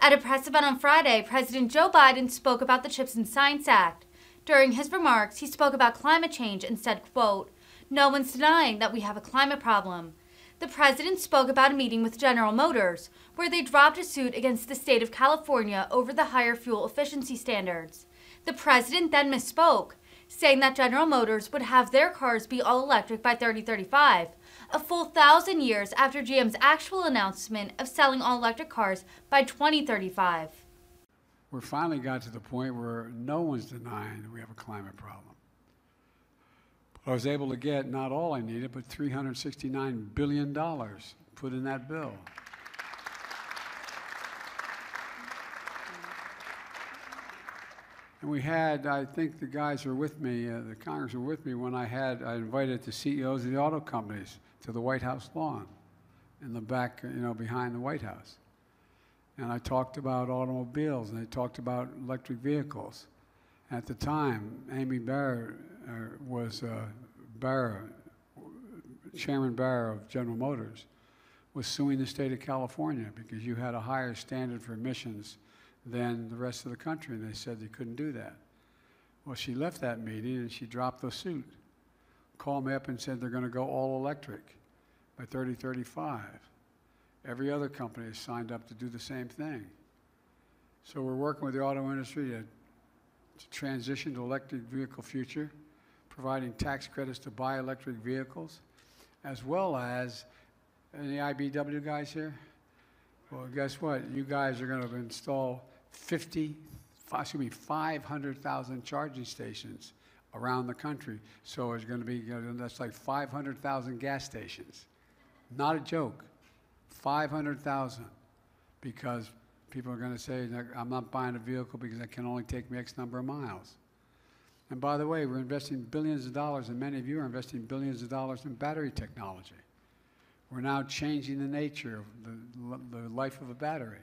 At a press event on Friday, President Joe Biden spoke about the CHIPS and Science Act. During his remarks, he spoke about climate change and said, quote, No one's denying that we have a climate problem. The president spoke about a meeting with General Motors, where they dropped a suit against the state of California over the higher fuel efficiency standards. The president then misspoke, saying that General Motors would have their cars be all electric by 3035, a full thousand years after GM's actual announcement of selling all electric cars by 2035. We finally got to the point where no one's denying that we have a climate problem. But I was able to get not all I needed, but $369 billion put in that bill. And we had, I think the guys were with me, uh, the Congress were with me when I had, I invited the CEOs of the auto companies to the White House lawn in the back, you know, behind the White House. And I talked about automobiles and I talked about electric vehicles. At the time, Amy Barr uh, was uh, Barra, Chairman Barra of General Motors, was suing the state of California because you had a higher standard for emissions than the rest of the country, and they said they couldn't do that. Well, she left that meeting and she dropped the suit. Called me up and said they're going to go all electric by 3035. Every other company has signed up to do the same thing. So we're working with the auto industry to, to transition to electric vehicle future, providing tax credits to buy electric vehicles, as well as any IBEW guys here? Well, guess what? You guys are going to install 50, excuse me, 500,000 charging stations around the country. So it's going to be, you know, that's like 500,000 gas stations. Not a joke. 500,000. Because people are going to say, I'm not buying a vehicle because it can only take me X number of miles. And by the way, we're investing billions of dollars, and many of you are investing billions of dollars in battery technology. We're now changing the nature of the, the life of a battery.